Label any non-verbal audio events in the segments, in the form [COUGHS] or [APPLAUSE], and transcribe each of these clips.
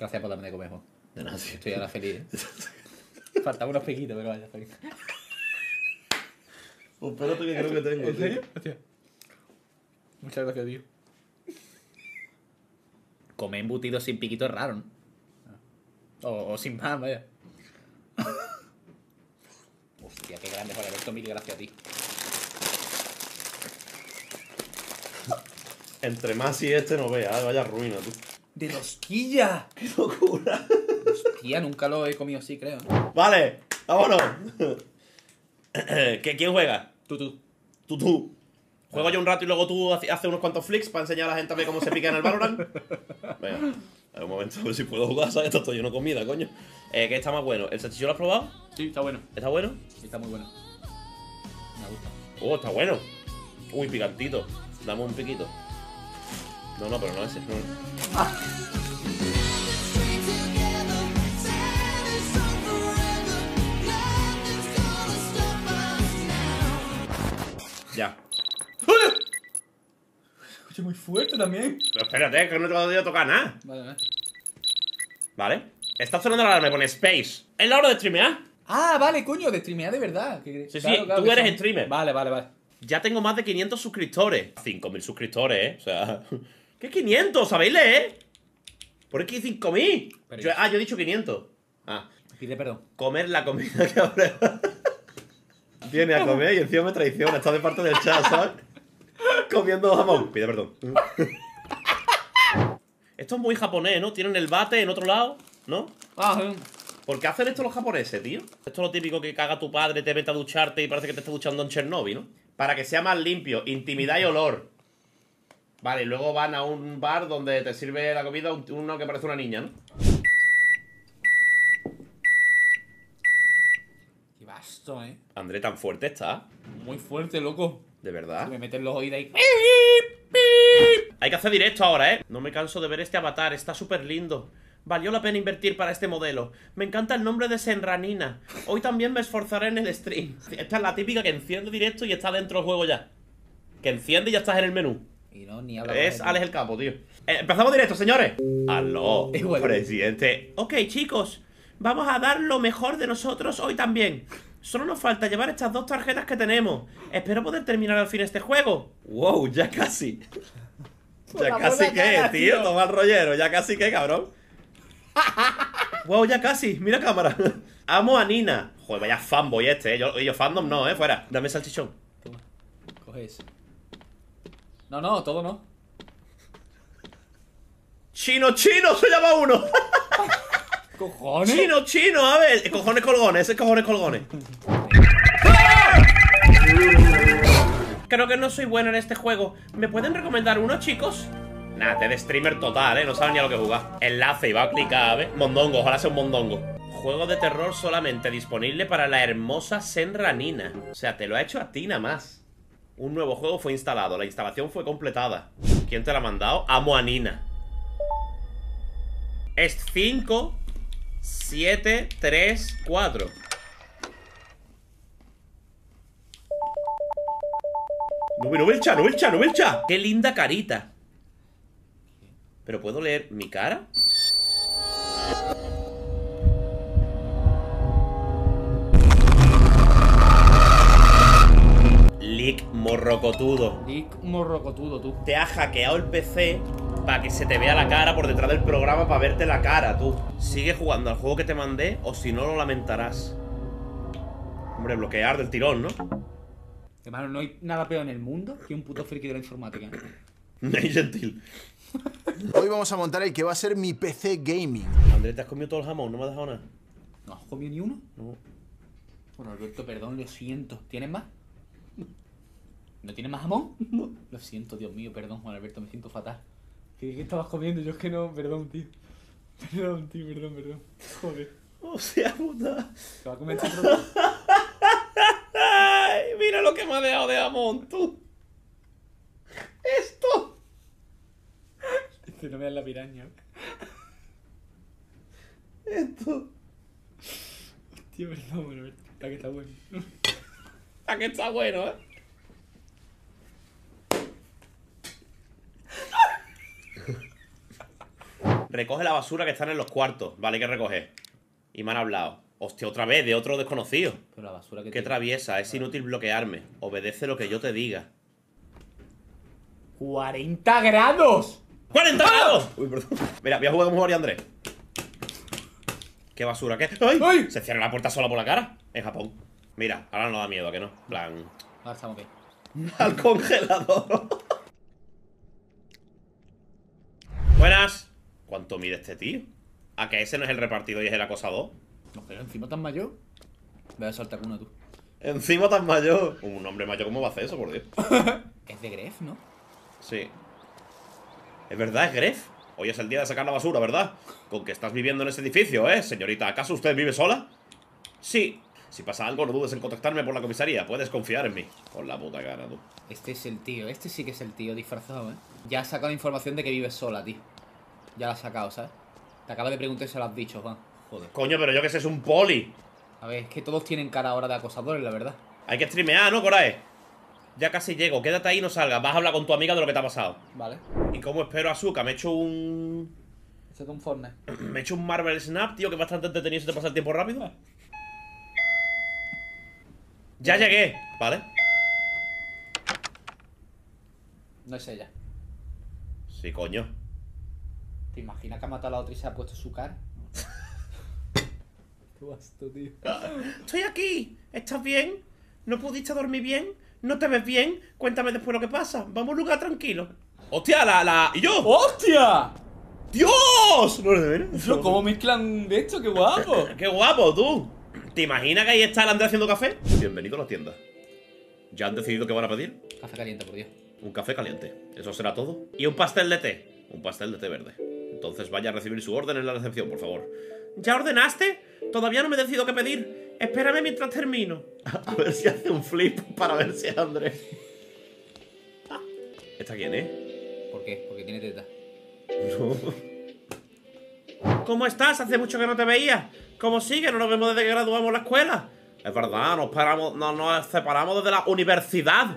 Gracias por darme de comer, Juan. De nada, tío. Estoy ahora feliz, ¿eh? [LAUGHS] Faltan unos piquitos, pero vaya, feliz. Oh, espérate que creo que tengo. ¿En tío. serio? Hostia. Muchas gracias, tío. Comer embutido sin piquito es raro, ¿no? O, o sin más, vaya. [LAUGHS] Hostia, qué grande, Juan Alberto, mil gracias a ti. Entre más y este no veas, vaya ruina, tú. ¡De rosquilla! ¡Qué locura! Hostia, nunca lo he comido así, creo. Vale, vámonos. ¿Qué, ¿Quién juega? Tú, tú. Tú, tú. Juego yo un rato y luego tú hace- haces unos cuantos flicks para enseñar a la gente a ver cómo se pica en el Valorant. Venga, a ver un momento, a ver si puedo jugar, ¿sabes? Esto estoy lleno de comida, coño. Eh, ¿Qué está más bueno? ¿El salchichón lo has probado? Sí, está bueno. ¿Está bueno? Sí, está muy bueno. Me gusta. Oh, está bueno. Uy, picantito. Dame un piquito. No, no, pero no ese. No. Ya. Escucha muy fuerte también. Pero espérate, que no te he a tocar nada. Vale, vale. ¿Vale? Está sonando la alarma, me pone Space. ¿Es la hora de streamear? Ah, vale, coño, de streamear de verdad. que- Sí, sí, claro, tú eres son- streamer. Vale, vale, vale. Ya tengo más de 500 suscriptores. 5.000 suscriptores, ¿eh? O sea... ¿Qué 500? ¿Sabéis leer? ¿Por qué 5.000? Pero- Yo- Ah, yo he dicho 500. Ah. Pide perdón. Comer la comida que habrá. [LAUGHS] Viene a comer y encima me traiciona. Está de parte del chat, ¿sabes? Comiendo jamón. Pide perdón. Esto es muy japonés, ¿no? Tienen el bate en otro lado, ¿no? Ah. ¿Por qué hacen esto los japoneses, tío? Esto es lo típico que caga tu padre, te mete a ducharte y parece que te está duchando en Chernobyl, ¿no? Para que sea más limpio, intimidad y olor. Vale, y luego van a un bar donde te sirve la comida un- uno que parece una niña, ¿no? Qué vasto, eh. André, tan fuerte está. Muy fuerte, loco. De verdad. Me meten los oídos ahí. Hay que hacer directo ahora, ¿eh? No me canso de ver este avatar, está súper lindo. Valió la pena invertir para este modelo. Me encanta el nombre de Senranina. Hoy también me esforzaré en el stream. Esta es la típica que enciende directo y está dentro del juego ya. Que enciende y ya estás en el menú. Y no, ni habla. Es Alex el Capo, tío. Eh, empezamos directo, señores. Aló, Igual. presidente. Ok, chicos. Vamos a dar lo mejor de nosotros hoy también. Solo nos falta llevar estas dos tarjetas que tenemos. Espero poder terminar al fin este juego. Wow, ya casi. Ya casi que, cara, tío. tío. Toma el rollero. Ya casi que, cabrón. wow, ya casi. Mira cámara. Amo a Nina. Joder, vaya fanboy este, eh. Yo, yo fandom no, eh. Fuera. Dame salchichón. Toma. Coge. No, no, todo no. Chino, chino, se llama uno. [LAUGHS] Cojones. Chino, chino, a ver. Cojones colgones, ese es cojones colgones. Creo que no soy bueno en este juego. ¿Me pueden recomendar uno, chicos? Nah, te de streamer total, eh. No sabes ni a lo que jugar. Enlace y va a clicar, ¿ves? Mondongo, ojalá sea un mondongo. Juego de terror solamente disponible para la hermosa Senra Nina. O sea, te lo ha hecho a ti nada más. Un nuevo juego fue instalado, la instalación fue completada. ¿Quién te la ha mandado? Amo a Nina. Es 5, 7, 3, 4. No, no ve el chat, no ve el chat, no ve el chat. Qué linda carita. ¿Pero puedo leer mi cara? Lick morrocotudo. Dick morrocotudo, tú. Te ha hackeado el PC para que se te vea la cara por detrás del programa para verte la cara, tú. Sigue jugando al juego que te mandé o si no lo lamentarás. Hombre, bloquear del tirón, ¿no? Hermano, no hay nada peor en el mundo que un puto friki de la informática. [COUGHS] Ney gentil. Hoy vamos a montar el que va a ser mi PC gaming. Andrés, te has comido todo el jamón, no me has dejado nada. ¿No has comido ni uno? No. Bueno, Alberto, perdón, lo siento. ¿Tienes más? ¿No tienes más jamón? [LAUGHS] Lo siento, Dios mío, perdón, Juan Alberto, me siento fatal. ¿Qué, qué estabas comiendo? Yo es que no, perdón, tío. Perdón, tío, perdón, perdón. Joder. O sea, puta. ¿Te va a comer este? [LAUGHS] Ay, mira lo que me ha dejado de jamón, tú. Esto. Dice, no me das la piraña. Esto. Tío, perdón, Juan Alberto. Está que está bueno. ¿A que está bueno, eh? Recoge la basura que están en los cuartos. Vale, hay que recoger. Y me han hablado. Hostia, otra vez, de otro desconocido. Pero la basura que Qué traviesa, es inútil bloquearme. Obedece lo que yo te diga. ¡40 grados! ¡40 grados! Uy, perdón. Mira, voy a jugar como Mario Andrés. ¿Qué basura? ¿Qué? ¡Ay! ¡Ay! Se cierra la puerta sola por la cara. En Japón. Mira, ahora no da miedo, ¿a que no? Plan. Ahora estamos bien. [LAUGHS] Al congelador. [LAUGHS] Buenas. ¿Cuánto mide este tío? ¿A que ese no es el repartido y es el acosador? No, pero encima tan mayor. Voy a soltar una tú. Encima tan mayor. Un hombre mayor, ¿cómo va a hacer eso, por Dios? [LAUGHS] Es de Gref, ¿no? Sí. Es verdad, es Gref. Hoy es el día de sacar la basura, ¿verdad? Con que estás viviendo en ese edificio, ¿eh? Señorita, ¿acaso usted vive sola? Sí. Si pasa algo, no dudes en contactarme por la comisaría. Puedes confiar en mí. Con la puta cara, tú. Este es el tío, este sí que es el tío disfrazado, ¿eh? Ya ha sacado información de que vives sola, tío. Ya la ha sacado, ¿sabes? Te acaba de preguntar si lo has dicho, Juan. Joder. Coño, pero yo que sé, es un poli. A ver, es que todos tienen cara ahora de acosadores, la verdad. Hay que streamear, ¿no, Corae? Ya casi llego. Quédate ahí y no salgas. Vas a hablar con tu amiga de lo que te ha pasado. Vale. ¿Y cómo espero a Zuka? Me he hecho un... Este es un Fortnite. [CLEARS THROAT] Me he hecho un Marvel Snap, tío, que es bastante entretenido se te pasa el tiempo rápido. Ya llegué, ¿vale? No es ella. Sí, coño. ¿Te imaginas que ha matado a la otra y se ha puesto su cara? [LAUGHS] Qué basto, tío. Estoy aquí. ¿Estás bien? ¿No pudiste dormir bien? ¿No te ves bien? Cuéntame después lo que pasa. Vamos a un lugar tranquilo. ¡Hostia, la, la... ¿Y yo? ¡Hostia! ¡Dios! No. ¿Cómo mezclan de esto? ¡Qué guapo! [LAUGHS] ¡Qué guapo, tú! ¿Te imaginas que ahí está el Andrés haciendo café? Bienvenido a la tienda. ¿Ya han decidido qué van a pedir? Café caliente, por Dios. Un café caliente. ¿Eso será todo? Y un pastel de té. Un pastel de té verde. Entonces vaya a recibir su orden en la recepción, por favor. ¿Ya ordenaste? Todavía no me decido qué pedir. Espérame mientras termino. [LAUGHS] A ver si hace un flip para ver si es Andrés. ¿Esta quién es? ¿Por qué? Porque tiene teta. ¿Cómo estás? Hace mucho que no te veía. ¿Cómo sigue? No nos vemos desde que graduamos la escuela. Es verdad, nos, paramos, no, nos separamos desde la universidad.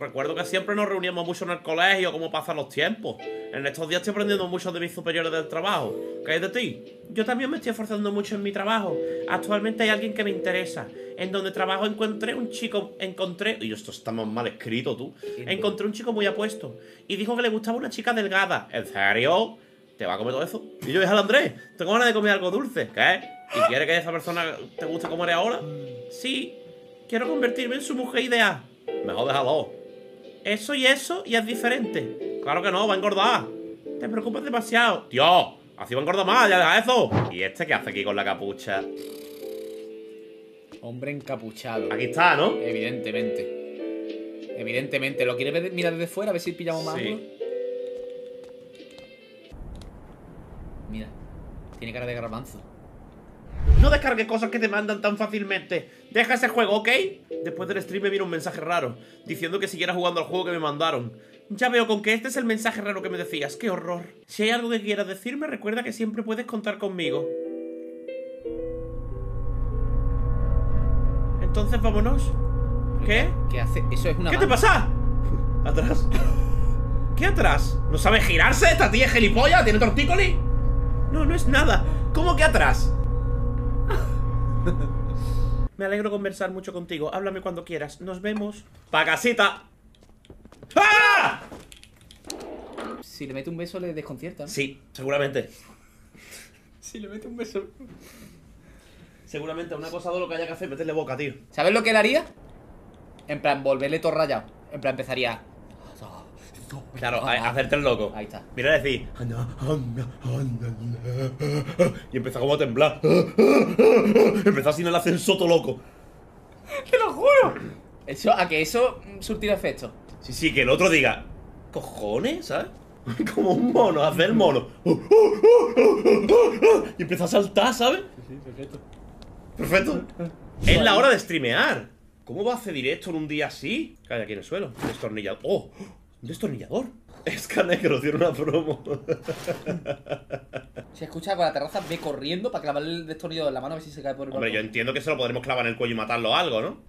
Recuerdo que siempre nos reuníamos mucho en el colegio, cómo pasan los tiempos. En estos días estoy aprendiendo mucho de mis superiores del trabajo. ¿Qué hay de ti? Yo también me estoy esforzando mucho en mi trabajo. Actualmente hay alguien que me interesa. En donde trabajo encontré un chico, encontré... Y esto está más mal escrito, tú. Encontré un chico muy apuesto. Y dijo que le gustaba una chica delgada. ¿En serio? ¿Te va a comer todo eso? Y yo dije al Andrés, tengo ganas de comer algo dulce. ¿Qué? ¿Y quiere que esa persona te guste como eres ahora? Sí. Quiero convertirme en su mujer ideal. Mejor déjalo. Eso y eso y es diferente. Claro que no, va a engordar. Te preocupas demasiado. Tío, así va a engordar más, ya deja eso. ¿Y este qué hace aquí con la capucha? Hombre encapuchado. Aquí está, ¿no? Evidentemente. Evidentemente. ¿Lo quieres ver- mirar desde fuera? A ver si pillamos más Sí. Mira. Tiene cara de garbanzo. No descargues cosas que te mandan tan fácilmente. Deja ese juego, ¿ok? Después del stream me vino un mensaje raro, diciendo que siguiera jugando al juego que me mandaron. Ya veo con que este es el mensaje raro que me decías. ¡Qué horror! Si hay algo que quieras decirme, recuerda que siempre puedes contar conmigo. Entonces, vámonos. ¿Qué? ¿Qué hace? Eso es una ¿Qué te pasa? [LAUGHS] Atrás. ¿Qué atrás? ¿No sabe girarse? ¿Esta tía es gilipollas? ¿Tiene tortícoli? No, no es nada. ¿Cómo que atrás? [LAUGHS] Me alegro conversar mucho contigo. Háblame cuando quieras. Nos vemos. Pa' casita. ¡Ah! Si le mete un beso le desconcierta. ¿no? Sí, seguramente. Si le mete un beso. Seguramente un acosador lo que haya que hacer es meterle boca, tío. ¿Sabes lo que él haría? En plan, volverle todo rayado. En plan, empezaría. Claro, a- hacerte el loco. Ahí está. Mira, decir. Y empieza como a temblar. Empezó así en el ascenso todo loco. ¡Te lo juro! Eso, a que eso mm, surtirá efecto. Sí, sí, que el otro diga. ¿Cojones? ¿Sabes? [LAUGHS] Como un mono, hacer el mono. Y empieza a saltar, ¿sabes? Sí, perfecto. Perfecto. Es la hora de streamear. ¿Cómo va a hacer directo en un día así? Cae aquí en el suelo. Destornillador. ¡Oh! ¡Un destornillador! Es que negro tiene una promo. [LAUGHS] Si escucha con la terraza, ve corriendo para clavarle el destornillador en la mano a ver si se cae por el Hombre, yo entiendo que se lo podremos clavar en el cuello y matarlo o algo, ¿no?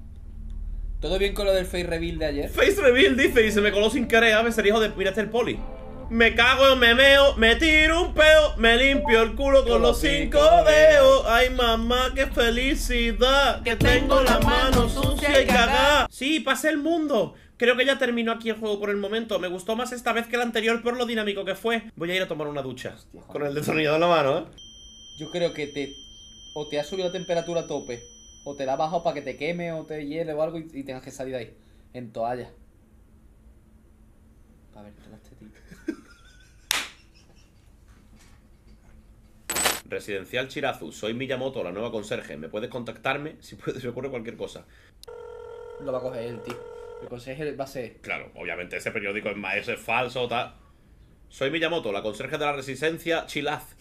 ¿Todo bien con lo del face reveal de ayer? Face reveal dice y se me coló sin querer. A ver, sería hijo de. Mira, este es el poli. Me cago, me meo, me tiro un peo, me limpio el culo con, los cinco dedos. Ay, mamá, qué felicidad. Que tengo las manos sucias y cagadas. Sí, pasé el mundo. Creo que ya terminó aquí el juego por el momento. Me gustó más esta vez que el anterior por lo dinámico que fue. Voy a ir a tomar una ducha. Con el destornillador en la mano, ¿eh? Yo creo que te. O te ha subido la temperatura a tope. O te la ha bajado para que te queme o te hiele o algo y, y tengas que salir de ahí. En toalla. A ver, este tipo. Residencial Chirazu, soy Miyamoto, la nueva conserje. ¿Me puedes contactarme si puede, se ocurre cualquier cosa? Lo va a coger él, tío. El conserje va a ser. Claro, obviamente ese periódico es más, es falso, tal. Soy Miyamoto, la conserje de la residencia Chilaz.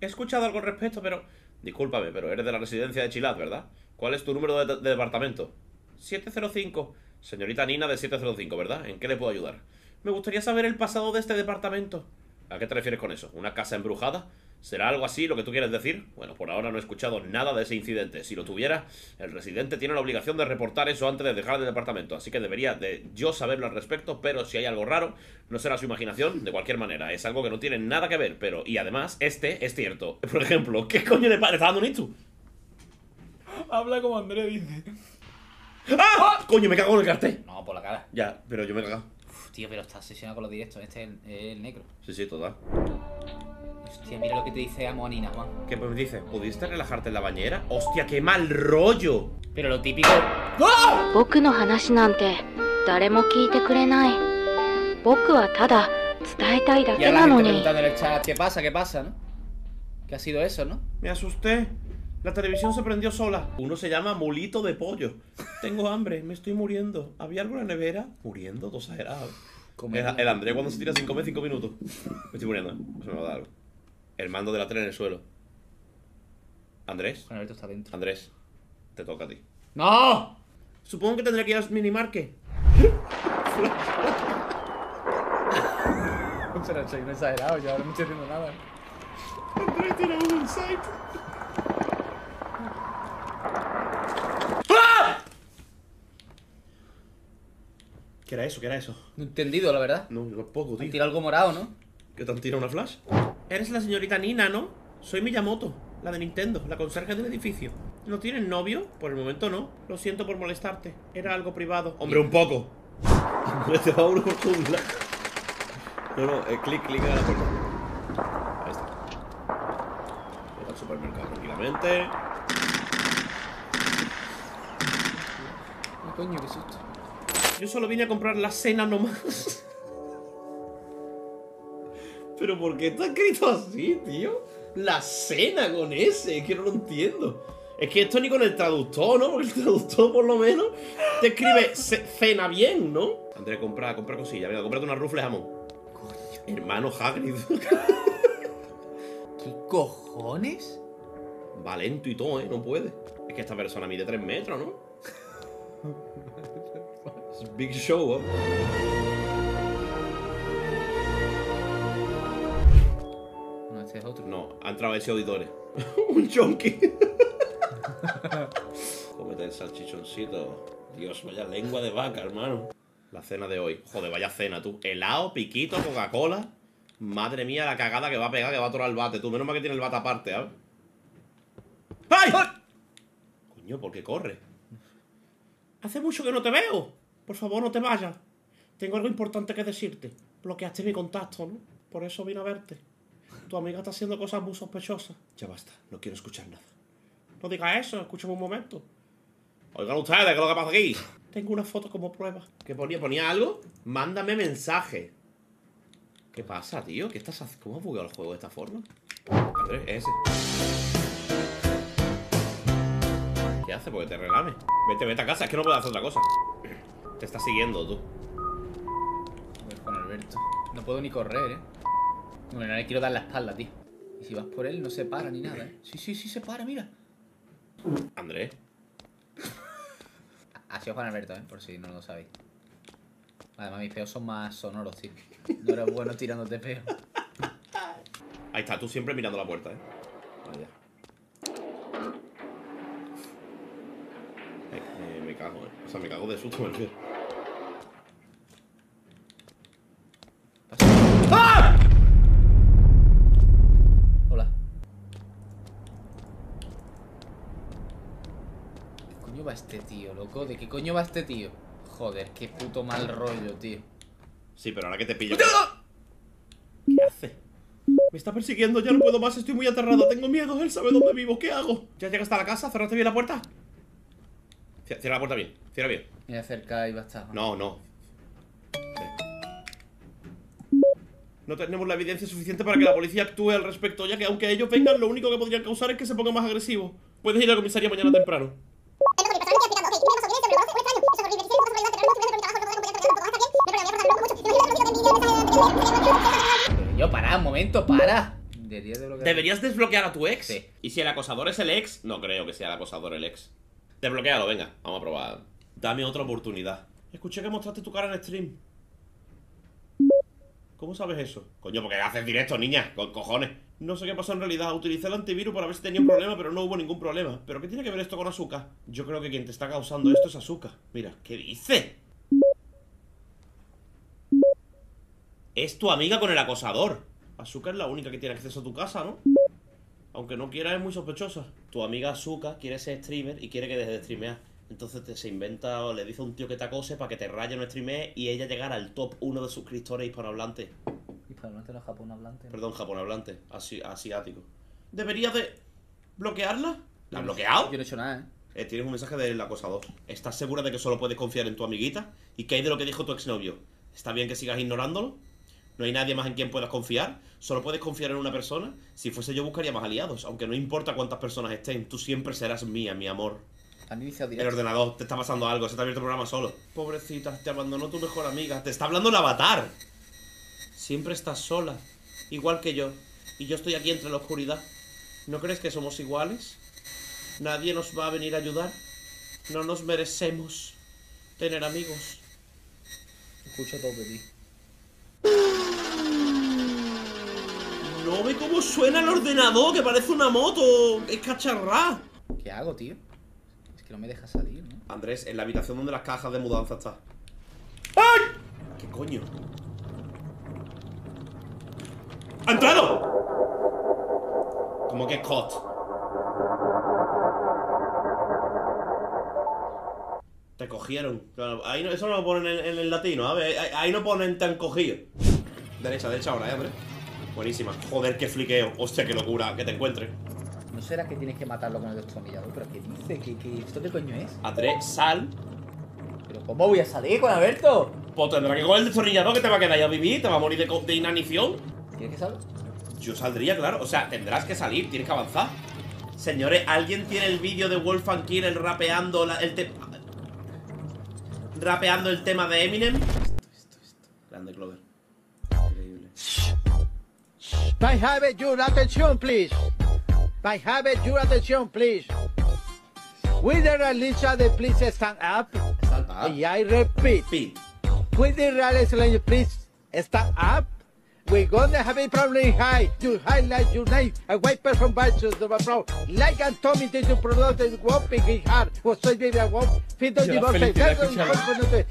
He escuchado algo al respecto, pero. Discúlpame, pero eres de la residencia de Chilaz, ¿verdad? ¿Cuál es tu número de, de departamento? 705. Señorita Nina de 705, ¿verdad? ¿En qué le puedo ayudar? Me gustaría saber el pasado de este departamento. ¿A qué te refieres con eso? ¿Una casa embrujada? ¿Será algo así lo que tú quieres decir? Bueno, por ahora no he escuchado nada de ese incidente. Si lo tuviera, el residente tiene la obligación de reportar eso antes de dejar el departamento. Así que debería de yo saberlo al respecto, pero si hay algo raro, no será su imaginación, de cualquier manera. Es algo que no tiene nada que ver, pero... Y además, este es cierto. [LAUGHS] Por ejemplo, ¿qué coño le pa- le está dando un? Habla como André dice. ¡Ah! Coño, me cago en el cartel. No, por la cara. Ya, pero yo me he cagado. Tío, pero está obsesionado con los directos. Este es el, negro. Sí, sí, total. Hostia, mira lo que te dice Amonina, Juan. ¿Qué me dice? ¿Pudiste relajarte en la bañera? ¡Hostia, qué mal rollo! Pero lo típico... ¡Oh! Y ahora la gente preguntando en el chat, ¿qué pasa? ¿Qué pasa, no? ¿Qué ha sido eso, no? Me asusté. La televisión se prendió sola. Uno se llama mulito de pollo. Tengo hambre, me estoy muriendo. ¿Había algo en la nevera? Muriendo, todo exagerado. El, el Andrés cuando se tira sin comer 5 minutos. Me estoy muriendo, ¿eh? Se me va a dar algo. El mando de la tele en el suelo. Andrés, Alberto está dentro. Andrés, te toca a ti. ¡No! Supongo que tendré que ir al minimarket. Pero soy un exagerado, yo ahora no estoy haciendo nada. Andrés tiene un insight. ¿Qué era eso? ¿Qué era eso? No he entendido, la verdad. No, yo tampoco, tío. tirado algo morado, ¿no? ¿Qué te han tirado una flash? Eres la señorita Nina, ¿no? Soy Miyamoto, la de Nintendo, la conserje del edificio. ¿No tienes novio? Por el momento no. Lo siento por molestarte. Era algo privado. Hombre, un poco. Te va uno por jungla. No, no, eh, clic, clic a la puerta. Ahí está. Vete al supermercado tranquilamente. Coño, qué susto. Yo solo vine a comprar la cena nomás. Pero ¿por qué está escrito así, tío? La cena con ese, que no lo entiendo. Es que esto ni con el traductor, ¿no? Porque el traductor por lo menos te escribe ce- cena bien, ¿no? André, compra, compra cosillas. Venga, cómprate una rufle jamón. Hermano Hagrid. ¿Qué cojones? Va lento y todo, ¿eh? No puede. Es que esta persona mide 3 metros, ¿no? [LAUGHS] Big show, ¿eh? No, este es otro. No, ha entrado ese auditores. [LAUGHS] Un chonky. [LAUGHS] Cómete el salchichoncito. Dios, vaya lengua de vaca, hermano. La cena de hoy. Joder, vaya cena, tú. Helado, piquito, Coca-Cola. Madre mía, la cagada que va a pegar, que va a atorar el bate, tú. Menos mal que tiene el bate aparte, ¿sabes? ¡Ay! Coño, ¿por qué corre? Hace mucho que no te veo. Por favor, no te vayas. Tengo algo importante que decirte. Bloqueaste mi contacto, ¿no? Por eso vine a verte. Tu amiga está haciendo cosas muy sospechosas. Ya basta, no quiero escuchar nada. No digas eso, escúchame un momento. Oigan ustedes, ¿qué es lo que pasa aquí? Tengo una foto como prueba. ¿Qué ponía? ¿Ponía algo? Mándame mensaje. ¿Qué pasa, tío? ¿Qué estás haciendo? ¿Cómo has bugueado el juego de esta forma? Andrés, es ese. ¿Qué hace? Porque te relame. Vete, vete a casa, es que no puedo hacer otra cosa. Te está siguiendo tú. A ver, Juan Alberto. No puedo ni correr, ¿eh? Bueno, no le quiero dar la espalda, tío. Y si vas por él, no se para ni nada, ¿eh? Sí, sí, sí, se para, mira. Andrés. Ha sido Juan Alberto, ¿eh? Por si no lo sabéis. Además, mis peos son más sonoros, tío. No eres bueno tirándote peos. Ahí está, tú siempre mirando la puerta, ¿eh? Vaya. Eh, eh, me cago, ¿eh? O sea, me cago de susto, me refiero. ¡Ah! coño va este tío, loco? ¿De qué coño va este tío? Joder, qué puto mal rollo, tío. Sí, pero ahora que te pillo. ¿Qué hace? Me está persiguiendo, ya no puedo más, estoy muy aterrado, tengo miedo, él sabe dónde vivo, ¿qué hago? ¿Ya llegaste a la casa? ¿Cerraste bien la puerta? Cie- Cierra la puerta bien, cierra bien. Me voy a acercar y basta. No, no. No tenemos la evidencia suficiente para que la policía actúe al respecto, ya que aunque ellos vengan, lo único que podrían causar es que se ponga más agresivo. Puedes ir a la comisaría mañana temprano. Yo, para, un momento, para. Desbloquear- ¿Deberías desbloquear a tu ex? Sí. ¿Y si el acosador es el ex? No creo que sea el acosador el ex. Desbloquealo, venga, vamos a probar. Dame otra oportunidad. Escuché que mostraste tu cara en stream. ¿Cómo sabes eso? Coño, porque haces directo, niña, con cojones. No sé qué pasó en realidad. Utilicé el antivirus para ver si tenía un problema, pero no hubo ningún problema. ¿Pero qué tiene que ver esto con Asuka? Yo creo que quien te está causando esto es Asuka. Mira, ¿qué dice? Es tu amiga con el acosador. Asuka es la única que tiene acceso a tu casa, ¿no? Aunque no quiera, es muy sospechosa. Tu amiga Asuka quiere ser streamer y quiere que deje de streamear. Entonces te, se inventa o le dice a un tío que te acose para que te raye no streamee y ella llegar al top 1 de suscriptores hispanohablantes. Hispanohablante no japonahablante. Perdón, japonablante, asi asiático. ¿Deberías de bloquearla? ¿La has bloqueado? Yo no he hecho nada, ¿eh? Eh, tienes un mensaje del acosador. ¿Estás segura de que solo puedes confiar en tu amiguita? ¿Y qué hay de lo que dijo tu exnovio? ¿Está bien que sigas ignorándolo? ¿No hay nadie más en quien puedas confiar? ¿Solo puedes confiar en una persona? Si fuese yo buscaría más aliados, aunque no importa cuántas personas estén, tú siempre serás mía, mi amor. Han iniciado El ordenador, te está pasando algo, se te ha abierto el programa solo. Pobrecita, te abandonó tu mejor amiga, te está hablando el avatar. Siempre estás sola, igual que yo. Y yo estoy aquí entre la oscuridad. ¿No crees que somos iguales? Nadie nos va a venir a ayudar. No nos merecemos tener amigos. Escucho todo de ti. No ve cómo suena el ordenador, que parece una moto. Es cacharrá. ¿Qué hago, tío? Es que no me deja salir, ¿no? Andrés, en la habitación donde las cajas de mudanza está. ¡Ay! ¿Qué coño? ¡Ha entrado! ¿Cómo que cot? Te cogieron. Claro, ahí no- eso no lo ponen en, en el latino, a ver, ahí, ahí no ponen te han cogido. Derecha, derecha ahora, ¿eh, Andrés? Buenísima. Joder, qué fliqueo. Hostia, qué locura. Que te encuentre. ¿No será que tienes que matarlo con el destornillador? ¿Pero qué dice? ¿Qué, qué, ¿Esto qué coño es? Andrés, sal. ¿Pero cómo voy a salir con Alberto? Pues tendrá que coger el destornillador que te va a quedar ahí a vivir. Te va a morir de, de inanición. ¿Quieres que salga? Yo saldría, claro. O sea, tendrás que salir, tienes que avanzar. Señores, ¿alguien tiene el vídeo de Wolfgang Killer rapeando la- el tema. Rapeando el tema de Eminem? Grande Clover. May have your attention, please. May have your attention, please. Will the Alicia the please stand up? Salta. And I repeat, Pi. will the Alicia please stand up? We're gonna have a problem high to highlight your name. A white person versus the pro. Like and Tommy did to produce the whopping his heart. Was so baby I won't fit on the box. felicidad.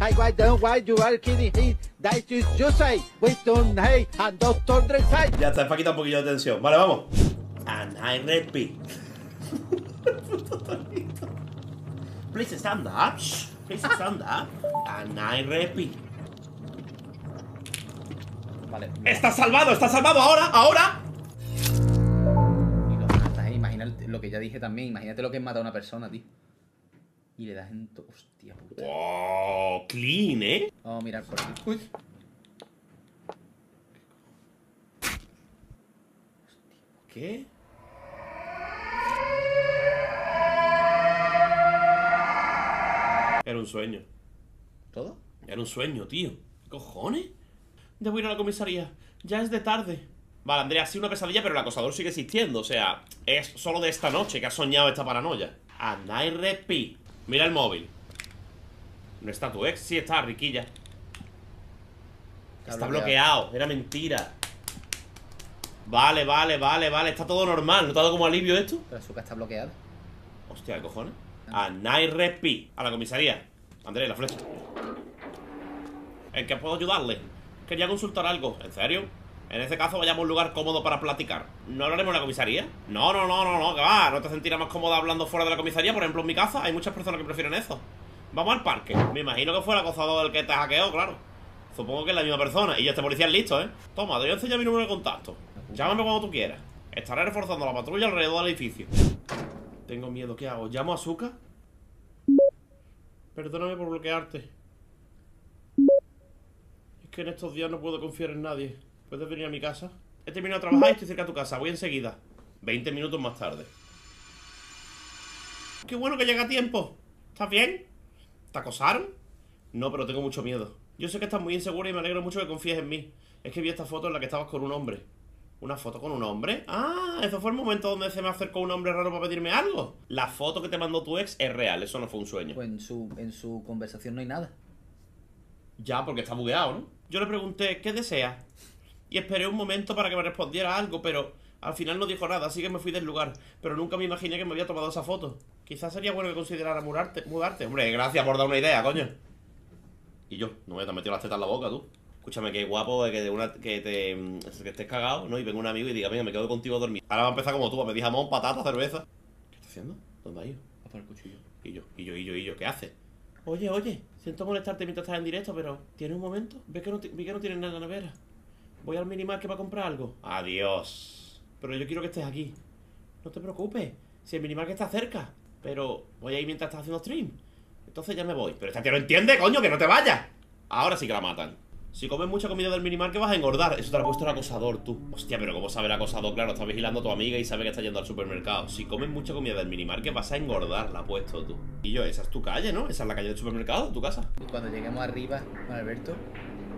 I why don't why you are kidding he that is you say we don't hey and doctor say Ya está, es un poquillo de tensión. Vale, vamos. And I repeat. Please stand up. Please stand up. And I repeat. Vale. ¡Estás salvado! ¡Estás salvado! ¡Ahora! ¡Ahora! Y lo matas, ¿eh? Imagina el- lo que ya dije también. Imagínate lo que es matar a una persona, tío. Y le das en... to- Hostia puta. ¡Wow! Clean, ¿eh? Vamos a mirar por aquí. Uy. ¿Qué? Era un sueño. ¿Todo? Era un sueño, tío. ¿Qué cojones? Debo ir a la comisaría. Ya es de tarde. Vale, Andrea, ha sido una pesadilla, pero el acosador sigue existiendo. O sea, es solo de esta noche que has soñado esta paranoia. Anda y repi. Mira el móvil. ¿No está tu ex? Sí, está, Riquilla. Está, bloqueado. Era mentira. Vale, vale, vale, vale. Está todo normal. ¿No te ha dado como alivio esto? Pero Azuka está bloqueada. Hostia, ¿qué cojones? A Night Respi, a la comisaría. Andrés, la flecha. ¿En qué puedo ayudarle? Quería consultar algo. ¿En serio? En ese caso vayamos a un lugar cómodo para platicar. ¿No hablaremos en la comisaría? No, no, no, no, no, que va. ¿No te sentirás más cómoda hablando fuera de la comisaría? Por ejemplo, en mi casa hay muchas personas que prefieren eso. Vamos al parque. Me imagino que fue el acosador el que te hackeó, claro. Supongo que es la misma persona. Y este policía es listo, ¿eh? Toma, te voy a enseñar mi número de contacto. Llámame cuando tú quieras. Estaré reforzando la patrulla alrededor del edificio. Tengo miedo, ¿qué hago? ¿Llamo a Zuka? Perdóname por bloquearte. Es que en estos días no puedo confiar en nadie. ¿Puedes venir a mi casa? He terminado de trabajar y estoy cerca de tu casa. Voy enseguida. 20 minutos más tarde. ¡Qué bueno que llega a tiempo! ¿Estás bien? ¿Te acosaron? No, pero tengo mucho miedo. Yo sé que estás muy insegura y me alegro mucho que confíes en mí. Es que vi esta foto en la que estabas con un hombre. ¿Una foto con un hombre? Ah, eso fue el momento donde se me acercó un hombre raro para pedirme algo. La foto que te mandó tu ex es real, eso no fue un sueño. Pues en su, en su conversación no hay nada. Ya, porque está bugueado, ¿no? Yo le pregunté, ¿qué desea? Y esperé un momento para que me respondiera algo, pero al final no dijo nada, así que me fui del lugar. Pero nunca me imaginé que me había tomado esa foto. Quizás sería bueno que considerara mudarte. mudarte. Hombre, gracias por dar una idea, coño. Y yo, no me te has metido las tetas en la boca, tú. Escúchame, qué guapo que, de una, que, te, mm, que estés cagado, ¿no? Y venga un amigo y diga, venga, me quedo contigo a dormir. Ahora va a empezar como tú, a pedir jamón, patata, cerveza. ¿Qué está haciendo? ¿Dónde ha ido? A por el cuchillo. Y yo, y yo, y yo, y yo, ¿qué hace? Oye, oye, siento molestarte mientras estás en directo, pero ¿tienes un momento? ¿Ves que no, ti- vi que no tienes nada en la nevera? Voy al minimarket para comprar algo. Adiós. Pero yo quiero que estés aquí. No te preocupes, si el minimarket está cerca. Pero voy a ir mientras estás haciendo stream. Entonces ya me voy. Pero esta tía no entiende, coño, que no te vayas. Ahora sí que la matan. Si comes mucha comida del minimarket vas a engordar. Eso te lo ha puesto el acosador, tú. Hostia, pero ¿cómo sabe el acosador? Claro, está vigilando a tu amiga y sabe que está yendo al supermercado. Si comes mucha comida del minimarket vas a engordar, la ha puesto tú. Y yo, esa es tu calle, ¿no? Esa es la calle del supermercado, tu casa. Y cuando lleguemos arriba con Alberto,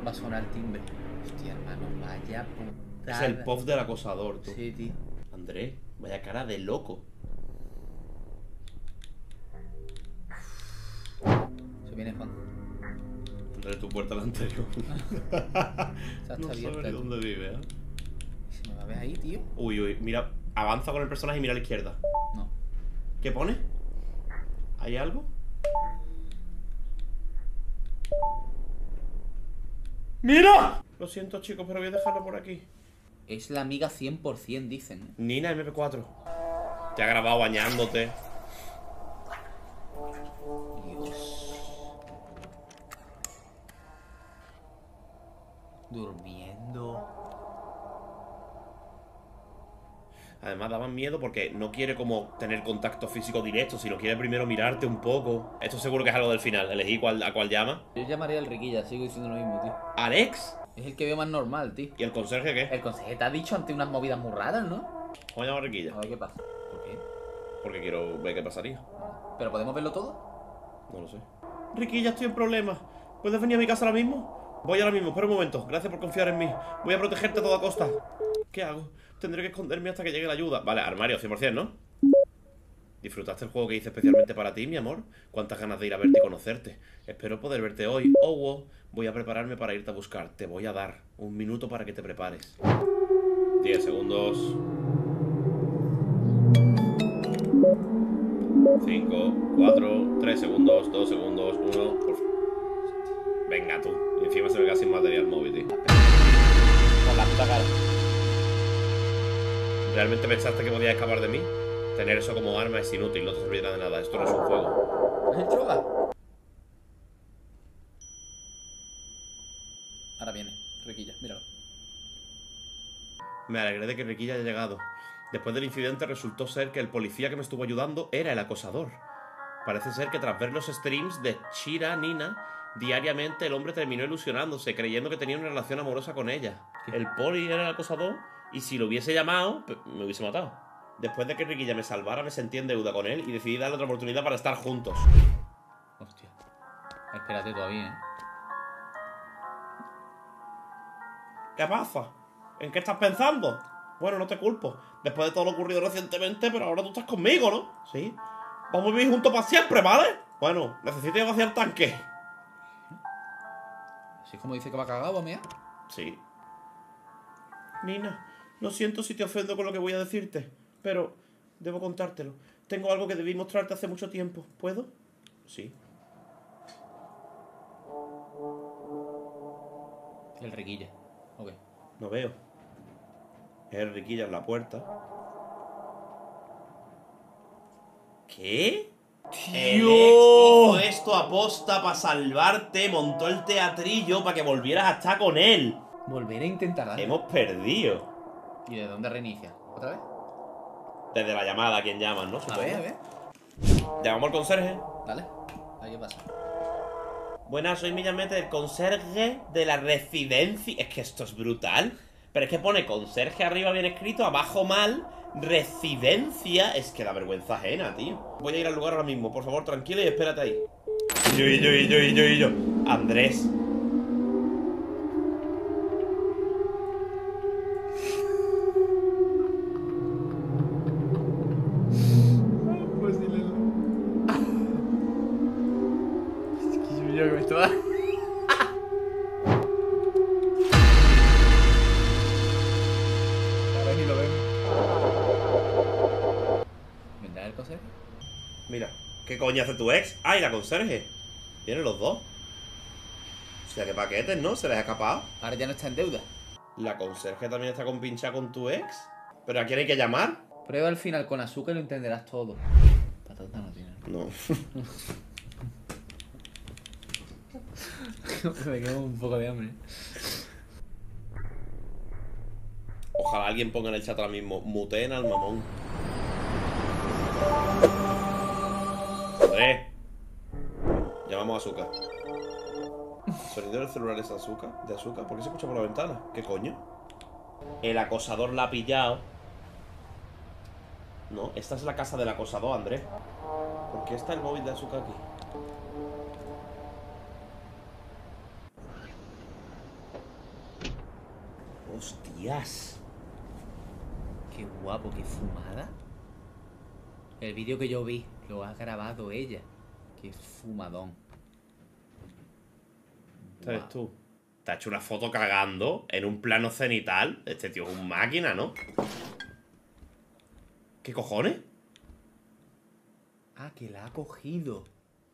va a sonar el timbre. Hostia, hermano, vaya Es putada. el pop del acosador, tú. Sí, tío. Andrés, vaya cara de loco. Se viene Juan. Andrés, tu puerta la anterior. [LAUGHS] [LAUGHS] No sabe abierta. ni dónde vive, ¿eh? Se me va a ver ahí, tío. Uy, uy, mira, avanza con el personaje y mira a la izquierda. No. ¿Qué pone? ¿Hay algo? ¡Mira! Lo siento, chicos, pero voy a dejarlo por aquí. Es la amiga 100%, dicen. Nina MP4. Te ha grabado bañándote. Durmiendo. Además daban miedo porque no quiere como tener contacto físico directo, sino quiere primero mirarte un poco. Esto seguro que es algo del final. Elegí cuál, a cuál llama. Yo llamaría al Riquilla, sigo diciendo lo mismo, tío. Alex. Es el que veo más normal, tío. ¿Y el conserje qué? El consejo te ha dicho ante unas movidas muy raras, ¿no? Vamos a llamar a Riquilla. A ver qué pasa. ¿Por qué? Porque quiero ver qué pasaría. ¿Pero podemos verlo todo? No lo sé. Riquilla, estoy en problemas. ¿Puedes venir a mi casa ahora mismo? Voy ahora mismo, espera un momento. Gracias por confiar en mí. Voy a protegerte a toda costa. ¿Qué hago? Tendré que esconderme hasta que llegue la ayuda. Vale, armario, 100%, ¿no? ¿Disfrutaste el juego que hice especialmente para ti, mi amor? Cuántas ganas de ir a verte y conocerte. Espero poder verte hoy. Oh, wow. Voy a prepararme para irte a buscar. Te voy a dar un minuto para que te prepares. 10 segundos. 5, 4, 3 segundos, 2 segundos, 1. Venga tú. Encima se me queda sin material móvil, tío. La puta cara. ¿Realmente pensaste que podías escapar de mí? Tener eso como arma es inútil, no te servirá de nada. Esto no es un juego. ¿Es droga? Ahora viene, Riquilla, míralo. Me alegré de que Riquilla haya llegado. Después del incidente resultó ser que el policía que me estuvo ayudando era el acosador. Parece ser que tras ver los streams de Chira Nina, diariamente el hombre terminó ilusionándose, creyendo que tenía una relación amorosa con ella. El poli era el acosador y si lo hubiese llamado, me hubiese matado. Después de que Riquilla me salvara, me sentí en deuda con él y decidí darle otra oportunidad para estar juntos. Hostia. Espérate todavía, ¿eh? ¿Qué pasa? ¿En qué estás pensando? Bueno, no te culpo. Después de todo lo ocurrido recientemente, pero ahora tú estás conmigo, ¿no? Sí. Vamos a vivir juntos para siempre, ¿vale? Bueno, necesito ir a vaciar el tanque. Así es como dice que va cagado, mía. Sí. Nina, lo siento si te ofendo con lo que voy a decirte, pero debo contártelo. Tengo algo que debí mostrarte hace mucho tiempo. ¿Puedo? Sí. El Riquilla. Ok. No veo. Es el riquilla en la puerta. ¿Qué? El ex hizo esto aposta para salvarte, montó el teatrillo para que volvieras a estar con él. Volver a intentar darle. Hemos perdido. ¿Y de dónde reinicia? ¿Otra vez? Desde la llamada, quien llaman, ¿no? A Supongo. ver, a ver. Llamamos al conserje. Dale. A ver qué pasa. Buenas, soy Millamete, el conserje de la residencia. Es que esto es brutal. Pero es que pone conserje arriba bien escrito, abajo mal, residencia. Es que da vergüenza ajena, tío. Voy a ir al lugar ahora mismo, por favor, tranquilo y espérate ahí. Yo, yo, yo, yo, yo. Andrés. Coño hace tu ex? ¡Ay, la conserje! Vienen los dos. O sea, qué paquetes, ¿no? Se les ha escapado. Ahora ya no está en deuda. La conserje también está con pincha con tu ex. ¿Pero a quién hay que llamar? Prueba al final con azúcar y lo entenderás todo. Patata no tiene. No. [LAUGHS] me quedo un poco de hambre. Ojalá alguien ponga en el chat ahora mismo. Muteen al mamón. Azúcar. Sonido del celular es Azúcar. ¿De Azúcar? ¿Por qué se escucha por la ventana? ¿Qué coño? El acosador la ha pillado. No, esta es la casa del acosador, Andrés. ¿Por qué está el móvil de Azúcar aquí? Hostias. Qué guapo, qué fumada. El vídeo que yo vi lo ha grabado ella. Qué fumadón. ¿Sabes Guau. tú? Te ha hecho una foto cagando en un plano cenital. Este tío es un máquina, ¿no? ¿Qué cojones? Ah, que la ha cogido.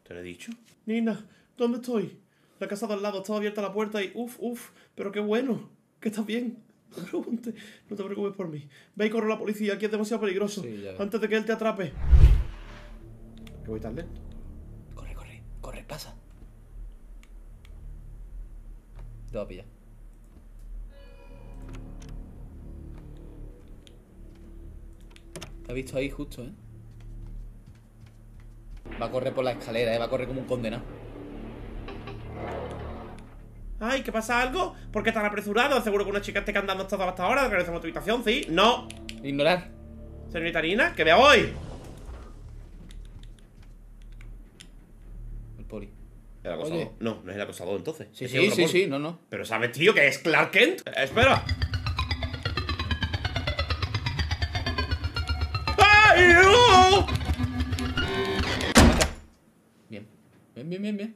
Te lo he dicho. Nina, ¿dónde estoy? La casa de al lado, estaba abierta la puerta y uf, uf, pero qué bueno, que estás bien. No te preguntes, no te preocupes por mí. Ve y corre a la policía, aquí es demasiado peligroso. Sí, antes de que él te atrape. ¿Que voy tan lento? Corre, corre, corre, pasa. Te va a pillar. Te ha visto ahí justo, ¿eh? Va a correr por la escalera, ¿eh? Va a correr como un condenado. Ay, ¿qué pasa algo? ¿Por qué tan apresurado? Seguro que una chica esté cantando hasta hasta ahora. Regresamos a tu habitación, ¿sí? No. Ignorar. Señorita Nina, que vea hoy. El poli. El acosador. Oye. No, no es el acosador entonces. Sí, Es sí, el otro sí, poli. sí, no, no. Pero sabes, tío, que es Clark Kent. Eh, espera. ¡Ay, no! Bien. Bien, bien, bien, bien.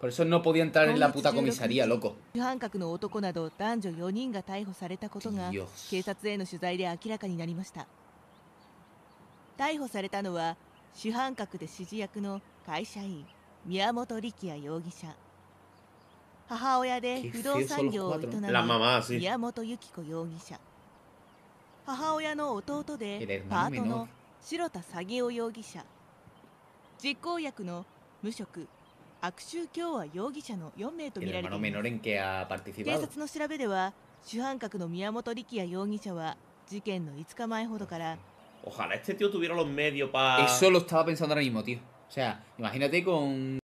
Por eso no podía entrar en la puta comisaría, loco. 主犯格の男など男女4人が逮捕されたことが Dios 警察への取材で明らかになりました逮捕されたのは主犯格で指示役の会社員 宮本力也容疑者。母親で不動産業を営む宮本幸子容疑者。母親の弟でパートの白田詐欺夫容疑者。実行役の無職悪臭京和容疑者の4名と見られています。警察の調べでは主犯格の宮本力也容疑者は事件の5日前ほどから Ojalá este tío tuviera los medios para. Eso lo estaba pensando ahora mismo, tío. O sea, imagínate con